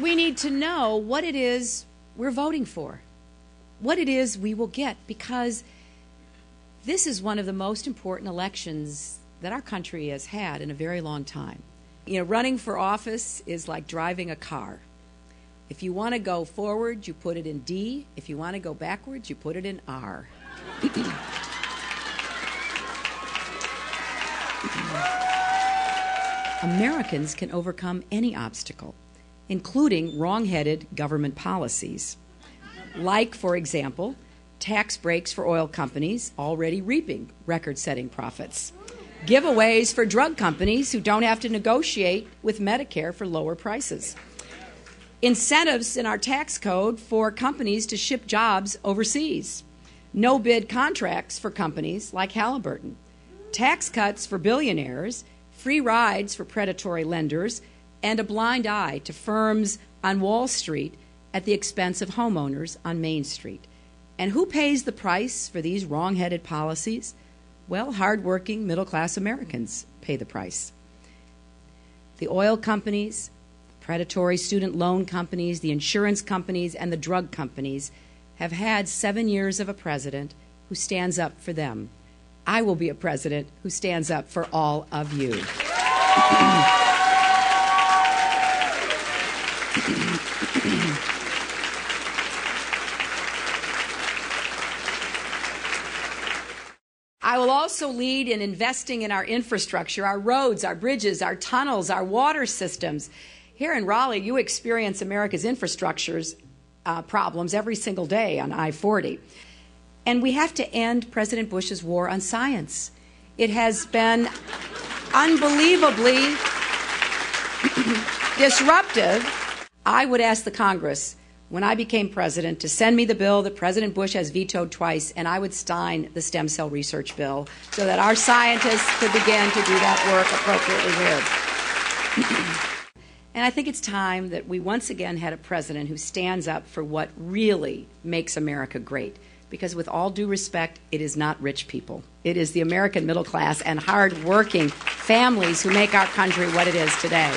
we need to know what it is we're voting for, what it is we will get, because this is one of the most important elections that our country has had in a very long time. You know, running for office is like driving a car. If you want to go forward, you put it in D. If you want to go backwards, you put it in R. Americans can overcome any obstacle, including wrong headed government policies. Like, for example, tax breaks for oil companies already reaping record setting profits, giveaways for drug companies who don't have to negotiate with Medicare for lower prices, incentives in our tax code for companies to ship jobs overseas, no bid contracts for companies like Halliburton, tax cuts for billionaires. Free rides for predatory lenders, and a blind eye to firms on Wall Street at the expense of homeowners on Main Street. And who pays the price for these wrong headed policies? Well, hardworking middle class Americans pay the price. The oil companies, predatory student loan companies, the insurance companies, and the drug companies have had seven years of a president who stands up for them. I will be a president who stands up for all of you. I will also lead in investing in our infrastructure, our roads, our bridges, our tunnels, our water systems. Here in Raleigh, you experience America's infrastructure's uh, problems every single day on I 40. And we have to end President Bush's war on science. It has been unbelievably disruptive. I would ask the Congress when I became president to send me the bill that President Bush has vetoed twice, and I would sign the stem cell research bill so that our scientists could begin to do that work appropriately here. and I think it's time that we once again had a president who stands up for what really makes America great because, with all due respect, it is not rich people. It is the American middle class and hardworking families who make our country what it is today.